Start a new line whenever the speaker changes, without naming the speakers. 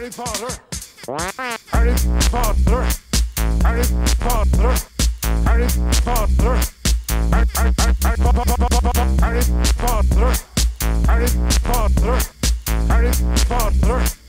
Harry Potter. Harry Potter. Harry Potter. Harry Potter. Harry Potter. Harry Potter.